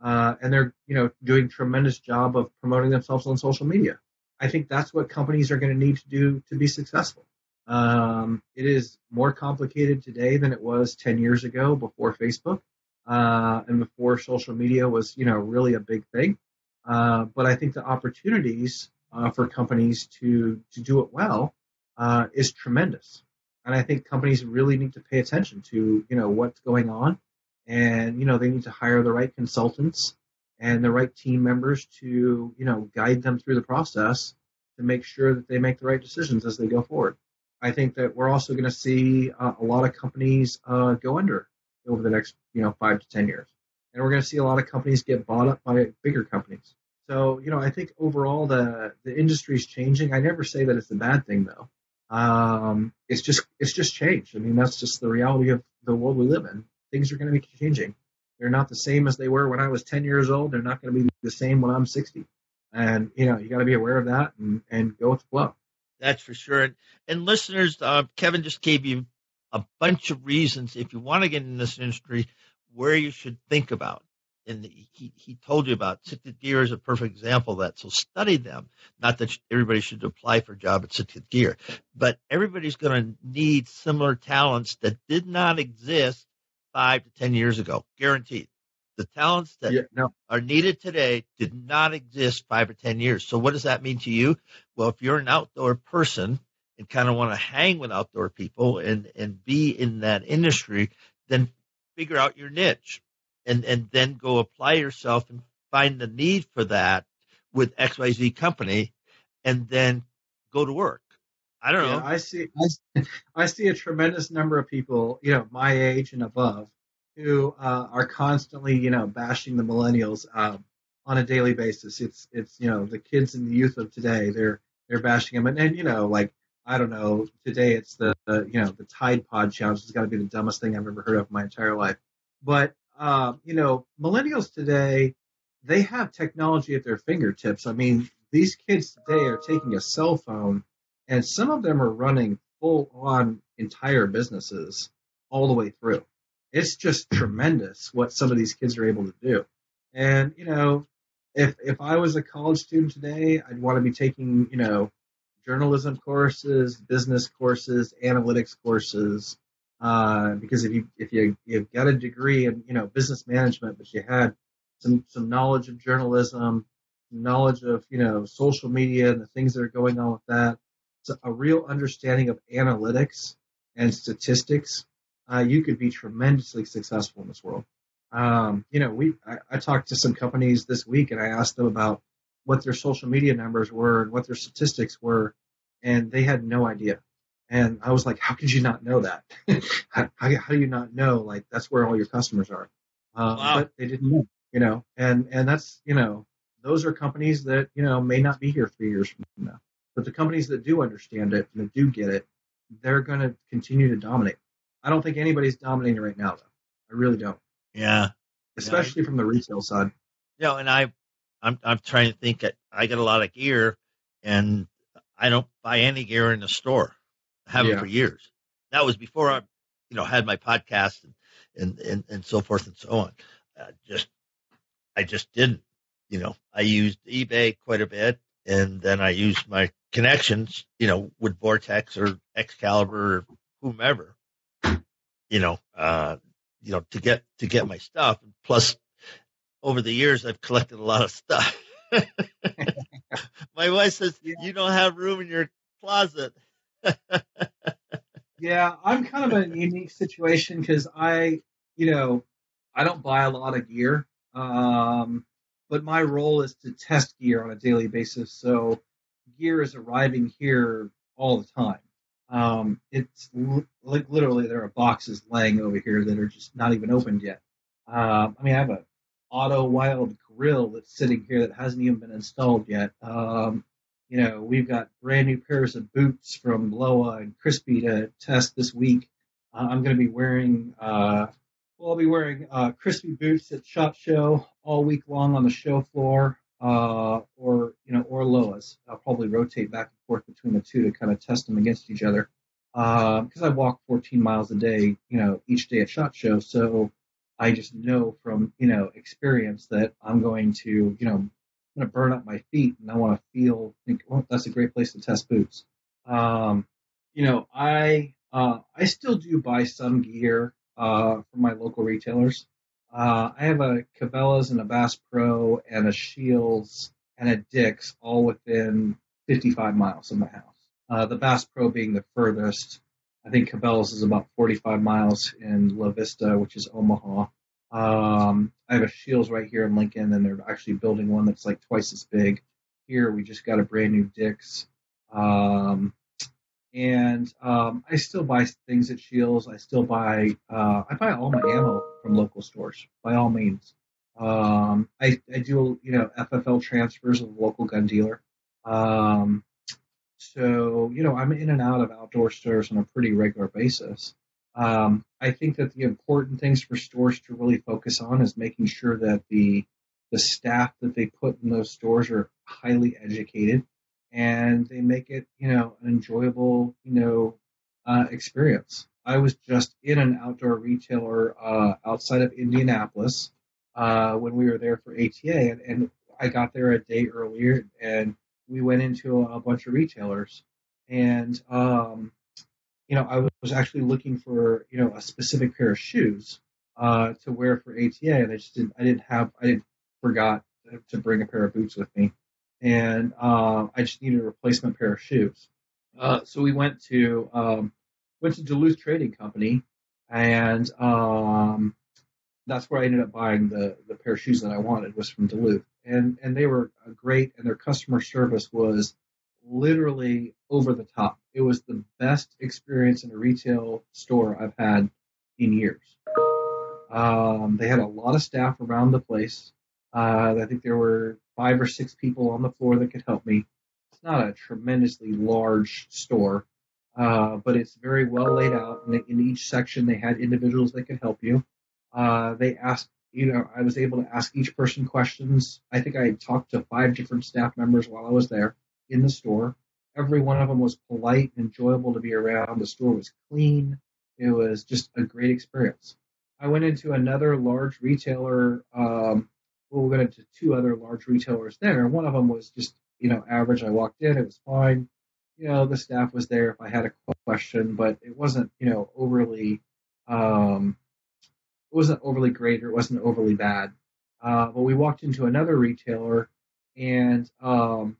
S3: Uh, and they're, you know, doing tremendous job of promoting themselves on social media. I think that's what companies are going to need to do to be successful. Um, it is more complicated today than it was 10 years ago before Facebook uh, and before social media was, you know, really a big thing. Uh, but I think the opportunities uh, for companies to to do it well uh, is tremendous. And I think companies really need to pay attention to you know what's going on, and you know they need to hire the right consultants and the right team members to you know guide them through the process to make sure that they make the right decisions as they go forward. I think that we're also going to see uh, a lot of companies uh, go under over the next you know five to ten years, and we're going to see a lot of companies get bought up by bigger companies. So, you know, I think overall the the industry is changing. I never say that it's a bad thing though. Um, it's just it's just changed. I mean, that's just the reality of the world we live in. Things are going to be changing. They're not the same as they were when I was 10 years old. They're not going to be the same when I'm 60. And you know, you got to be aware of that and and go with the flow.
S2: That's for sure. And, and listeners, uh, Kevin just gave you a bunch of reasons if you want to get in this industry where you should think about and he, he told you about Sitka Gear is a perfect example of that. So study them. Not that everybody should apply for a job at Sitka Gear, but everybody's going to need similar talents that did not exist five to 10 years ago. Guaranteed. The talents that yeah, are needed today did not exist five or 10 years. So what does that mean to you? Well, if you're an outdoor person and kind of want to hang with outdoor people and, and be in that industry, then figure out your niche and and then go apply yourself and find the need for that with XYZ company and then go to work. I don't yeah, know.
S3: I see I, I, see a tremendous number of people, you know, my age and above who uh, are constantly, you know, bashing the millennials um, on a daily basis. It's it's you know, the kids and the youth of today, they're they're bashing them and, and you know, like I don't know, today it's the, the you know, the Tide Pod challenge has got to be the dumbest thing I've ever heard of in my entire life. But uh, you know, millennials today, they have technology at their fingertips. I mean, these kids today are taking a cell phone and some of them are running full on entire businesses all the way through. It's just tremendous what some of these kids are able to do. And you know, if if I was a college student today, I'd want to be taking you know journalism courses, business courses, analytics courses, uh, because if you if you you've got a degree in you know business management, but you had some some knowledge of journalism, knowledge of you know social media and the things that are going on with that, a real understanding of analytics and statistics, uh, you could be tremendously successful in this world. Um, you know, we I, I talked to some companies this week and I asked them about what their social media numbers were and what their statistics were, and they had no idea. And I was like, how could you not know that? how, how, how, do you not know? Like, that's where all your customers are. Um, wow. But they didn't know, you know, and, and that's, you know, those are companies that, you know, may not be here three years from now. But the companies that do understand it and that do get it, they're going to continue to dominate. I don't think anybody's dominating right now, though. I really don't.
S2: Yeah.
S3: Especially from the retail side.
S2: Know, and I, I'm, I'm trying to think that I get a lot of gear and I don't buy any gear in the store I haven't yeah. for years. That was before I, you know, had my podcast and and and, and so forth and so on. Uh, just I just didn't. You know, I used eBay quite a bit, and then I used my connections, you know, with Vortex or Excalibur or whomever, you know, uh, you know, to get to get my stuff. Plus, over the years, I've collected a lot of stuff. my wife says yeah. you don't have room in your closet.
S3: yeah, I'm kind of a unique situation because I, you know, I don't buy a lot of gear, um, but my role is to test gear on a daily basis. So gear is arriving here all the time. Um, it's li- like literally there are boxes laying over here that are just not even opened yet. Um, I mean, I have a Otto Wilde grill that's sitting here that hasn't even been installed yet. Um, you know, we've got brand new pairs of boots from Lowa and Crispi to test this week. Uh, I'm going to be wearing, uh, well, I'll be wearing uh, Crispi boots at Shot Show all week long on the show floor, uh, or you know, or Lowas. I'll probably rotate back and forth between the two to kind of test them against each other. Because uh, I walk 14 miles a day, you know, each day at Shot Show, so I just know from you know experience that I'm going to, you know, I'm going to burn up my feet and I want to feel, think, well, that's a great place to test boots. Um, you know, I, uh, I still do buy some gear, uh, from my local retailers. Uh, I have a Cabela's and a Bass Pro and a Shields and a Dick's all within 55 miles of my house. Uh, the Bass Pro being the furthest. I think Cabela's is about 45 miles in La Vista, which is Omaha. Um, I have a Shields right here in Lincoln, and they're actually building one that's like twice as big. Here, we just got a brand new Dick's. Um, and um, I still buy things at Shields. I still buy uh, I buy all my ammo from local stores by all means. Um, I, I do you know FFL transfers with a local gun dealer. Um, so you know I'm in and out of outdoor stores on a pretty regular basis. Um, I think that the important things for stores to really focus on is making sure that the the staff that they put in those stores are highly educated and they make it, you know, an enjoyable, you know, uh, experience. I was just in an outdoor retailer uh, outside of Indianapolis uh, when we were there for ATA, and, and I got there a day earlier, and we went into a, bunch of retailers, and um, you know, I was actually looking for, you know, a specific pair of shoes uh, to wear for ATA, and I just didn't, I didn't have, I didn't, forgot to bring a pair of boots with me, and uh, I just needed a replacement pair of shoes. Uh, so we went to um, went to Duluth Trading Company, and um, that's where I ended up buying the the pair of shoes that I wanted was from Duluth, and and they were great, and their customer service was literally over the top. It was the best experience in a retail store I've had in years. Um, they had a lot of staff around the place. Uh, I think there were five or six people on the floor that could help me. It's not a tremendously large store, uh, but it's very well laid out. And in each section, they had individuals that could help you. Uh, they asked, you know, I was able to ask each person questions. I think I talked to five different staff members while I was there in the store. Every one of them was polite and enjoyable to be around. The store was clean. It was just a great experience. I went into another large retailer. Um, well, we went into two other large retailers there. One of them was just, you know, average. I walked in, it was fine. You know, the staff was there if I had a question, but it wasn't, you know, overly, um, it wasn't overly great or it wasn't overly bad. Uh, but we walked into another retailer and um,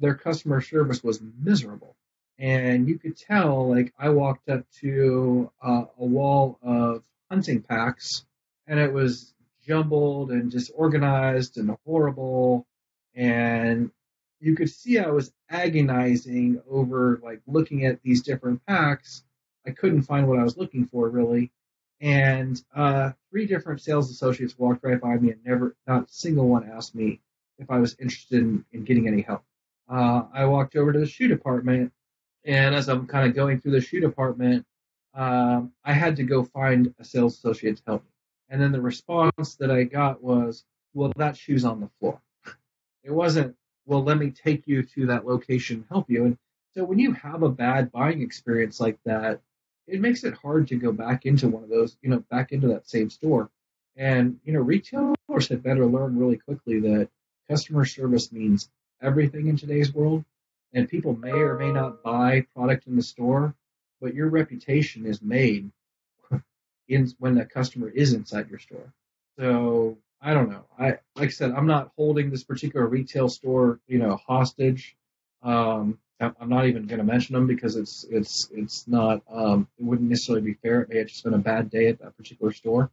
S3: their customer service was miserable. And you could tell, like, I walked up to uh, a wall of hunting packs and it was jumbled and disorganized and horrible. And you could see I was agonizing over like looking at these different packs. I couldn't find what I was looking for really. And uh, three different sales associates walked right by me and never, not a single one asked me if I was interested in, in getting any help. Uh, I walked over to the shoe department, and as I'm kind of going through the shoe department, um, I had to go find a sales associate to help me. And then the response that I got was, well, that shoe's on the floor. It wasn't, well, let me take you to that location and help you. And so when you have a bad buying experience like that, it makes it hard to go back into one of those, you know, back into that same store. And, you know, retailers had better learn really quickly that customer service means everything in today's world. And people may or may not buy product in the store, but your reputation is made in when the customer is inside your store. So I don't know. I like I said, I'm not holding this particular retail store, you know, hostage. Um, I'm not even going to mention them because it's it's it's not um, it wouldn't necessarily be fair. It may have just been a bad day at that particular store.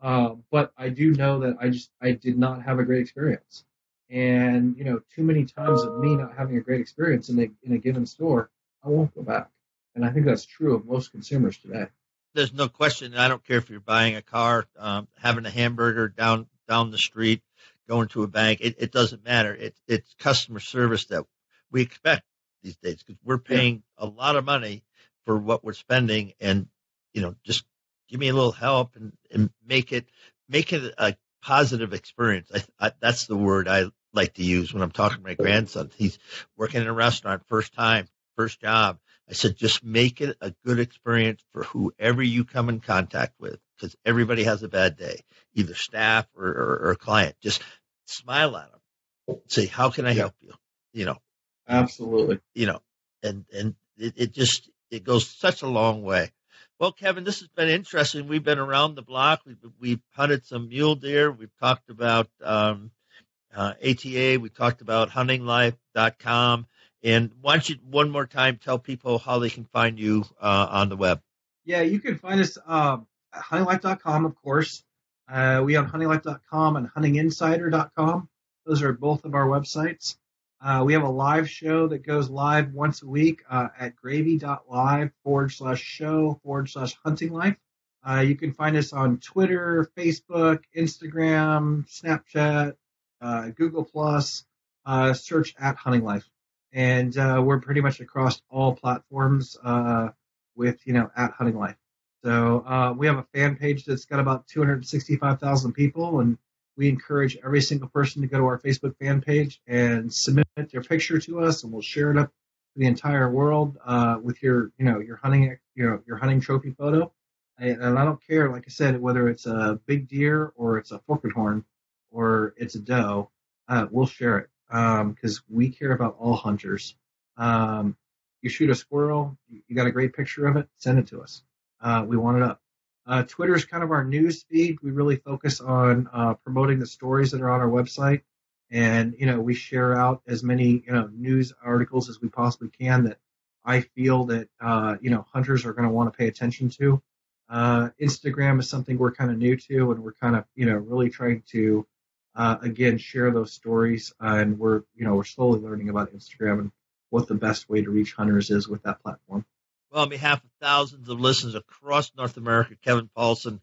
S3: Uh, but I do know that I just I did not have a great experience, and you know, too many times of me not having a great experience in a in a given store, I won't go back. And I think that's true of most consumers today
S2: there's no question. I don't care if you're buying a car, um, having a hamburger down down the street, going to a bank. It, it doesn't matter. It, it's customer service that we expect these days because we're paying yeah. a lot of money for what we're spending, and you know, just give me a little help and, and make it make it a positive experience. I, I, that's the word I like to use when I'm talking to my grandson. He's working in a restaurant, first time, first job I said, just make it a good experience for whoever you come in contact with, because everybody has a bad day, either staff or, or, or client. Just smile at them. Say, how can I help you? You know,
S3: absolutely.
S2: You know, and and it, it just it goes such a long way. Well, Kevin, this has been interesting. We've been around the block. We've, we've hunted some mule deer. We've talked about um, uh, ATA. We talked about huntinglife.com. And why don't you one more time tell people how they can find you uh, on the web?
S3: Yeah, you can find us um, at huntinglife.com, of course. Uh, we have huntinglife.com and huntinginsider.com. Those are both of our websites. Uh, we have a live show that goes live once a week uh, at gravy.live forward slash show forward slash hunting life. Uh, you can find us on Twitter, Facebook, Instagram, Snapchat, uh, Google Plus. Uh, search at Hunting Life and uh, we're pretty much across all platforms uh, with you know at Hunting Life. So uh, we have a fan page that's got about 265,000 people, and we encourage every single person to go to our Facebook fan page and submit their picture to us, and we'll share it up to the entire world uh, with your you know your hunting you know your hunting trophy photo. And, and I don't care, like I said, whether it's a big deer or it's a forked horn or it's a doe, uh, we'll share it because um, we care about all hunters. Um, you shoot a squirrel, you got a great picture of it, send it to us. Uh, we want it up. Uh, Twitter is kind of our news feed. We really focus on uh, promoting the stories that are on our website, and you know we share out as many you know news articles as we possibly can that I feel that uh, you know hunters are going to want to pay attention to. Uh, Instagram is something we're kind of new to, and we're kind of you know really trying to uh, again share those stories. And we're you know we're slowly learning about Instagram and what the best way to reach hunters is with that platform.
S2: Well, on behalf of thousands of listeners across North America, Kevin Paulson,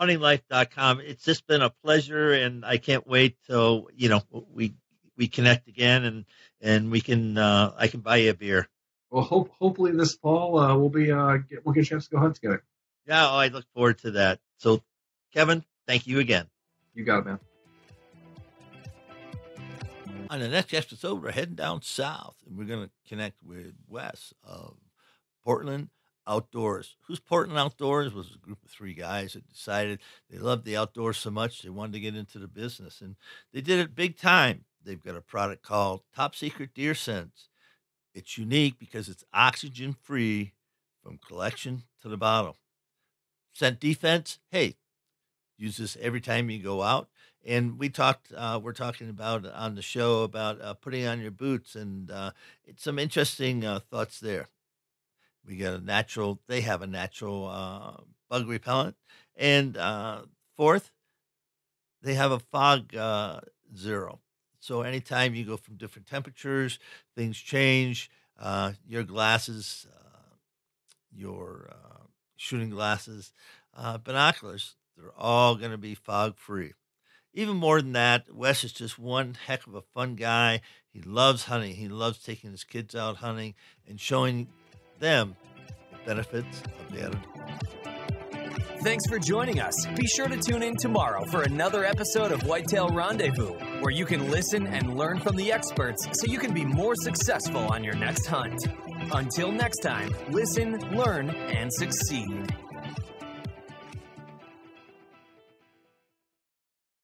S2: huntinglife.com. It's just been a pleasure, and I can't wait till you know we we connect again, and and we can uh, I can buy you a beer.
S3: Well, hope hopefully this fall uh, we'll be uh, get, we'll get a chance to go hunt together.
S2: Yeah, oh, I look forward to that. So, Kevin, thank you again.
S3: You got it, man.
S2: On the next episode, we're heading down south and we're going to connect with Wes of Portland Outdoors. Who's Portland Outdoors was a group of three guys that decided they loved the outdoors so much they wanted to get into the business and they did it big time. They've got a product called Top Secret Deer Sense. It's unique because it's oxygen free from collection to the bottle. Scent defense, hey, use this every time you go out. And we talked, uh, we're talking about on the show about uh, putting on your boots and uh, it's some interesting uh, thoughts there. We got a natural, they have a natural uh, bug repellent. And uh, fourth, they have a fog zero. So anytime you go from different temperatures, things change. your glasses, your shooting glasses, binoculars, they're all going to be fog free even more than that, Wes is just one heck of a fun guy. He loves hunting. He loves taking his kids out hunting and showing them the benefits of the attitude.
S1: Thanks for joining us. Be sure to tune in tomorrow for another episode of Whitetail Rendezvous, where you can listen and learn from the experts so you can be more successful on your next hunt. Until next time, listen, learn, and succeed.